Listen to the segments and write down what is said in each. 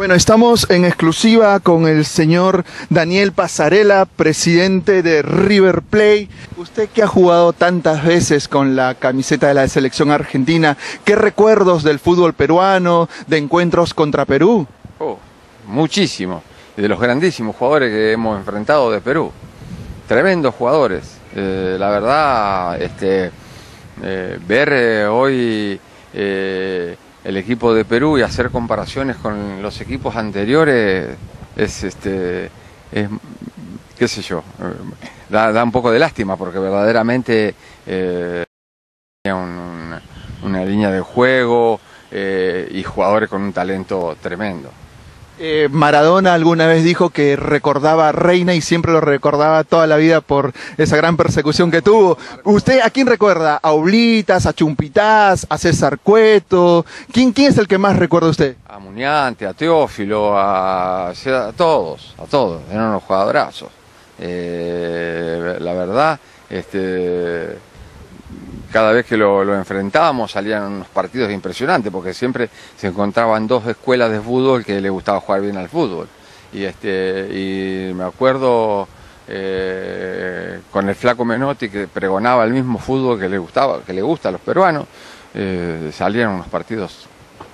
Bueno, estamos en exclusiva con el señor Daniel Pasarela, presidente de River Plate. Usted que ha jugado tantas veces con la camiseta de la selección argentina, ¿qué recuerdos del fútbol peruano, de encuentros contra Perú? Oh, muchísimo. De los grandísimos jugadores que hemos enfrentado de Perú. Tremendos jugadores. Eh, la verdad, este, eh, ver eh, hoy el equipo de Perú y hacer comparaciones con los equipos anteriores es, este, es, qué sé yo, eh, da, da un poco de lástima porque verdaderamente eh, una, una línea de juego eh, y jugadores con un talento tremendo. Eh, Maradona alguna vez dijo que recordaba a Reina y siempre lo recordaba toda la vida por esa gran persecución que tuvo. ¿Usted a quién recuerda? ¿A Oblitas, a Chumpitaz, a César Cueto? ¿Quién, quién es el que más recuerda usted? A Muñante, a Teófilo, a, a todos, a todos, eran unos jugadorazos. Eh, la verdad, este, cada vez que lo, enfrentábamos salían unos partidos impresionantes porque siempre se encontraban dos escuelas de fútbol que le gustaba jugar bien al fútbol. Y, este, y me acuerdo eh, con el flaco Menotti que pregonaba el mismo fútbol que le gustaba, que le gusta a los peruanos, eh, salían unos partidos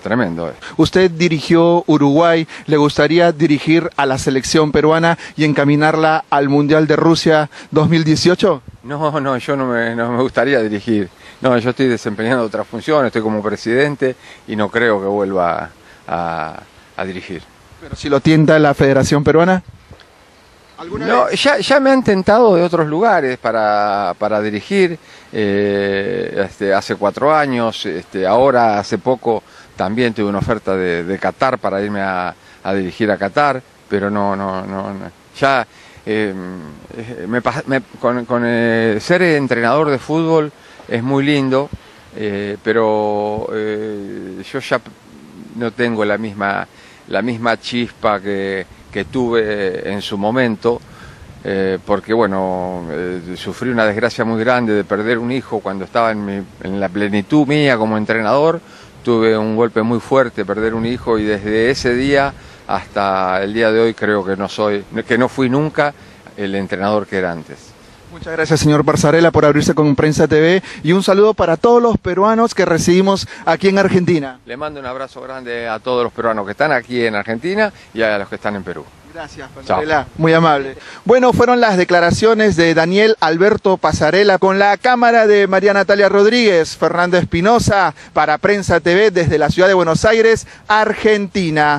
tremendos. eh. Usted dirigió Uruguay, ¿le gustaría dirigir a la selección peruana y encaminarla al Mundial de Rusia 2018? No, no, yo no me, no me gustaría dirigir. No, yo estoy desempeñando otra función, estoy como presidente y no creo que vuelva a, a dirigir. Pero si lo tienta la Federación Peruana. ¿Alguna No, ya, ya me han tentado de otros lugares para, para dirigir, eh, este, hace cuatro años, este, ahora hace poco también tuve una oferta de, de Qatar para irme a, a dirigir a Qatar, pero no, no, no, no. ya eh, eh, me me- con, eh, ser entrenador de fútbol es muy lindo, eh, pero yo ya no tengo la misma, la misma chispa que, que tuve en su momento, porque bueno, sufrí una desgracia muy grande de perder un hijo cuando estaba en, mi- en la plenitud mía como entrenador, tuve un golpe muy fuerte, perder un hijo y desde ese día hasta el día de hoy creo que no soy, que no fui nunca el entrenador que era antes. Muchas gracias, señor Barzarela, por abrirse con Prensa TV y un saludo para todos los peruanos que recibimos aquí en Argentina. Le mando un abrazo grande a todos los peruanos que están aquí en Argentina y a los que están en Perú. Gracias, Pasarela. Muy amable. Bueno, fueron las declaraciones de Daniel Alberto Pasarela con la cámara de María Natalia Rodríguez, Fernando Espinosa, para Prensa TV desde la ciudad de Buenos Aires, Argentina.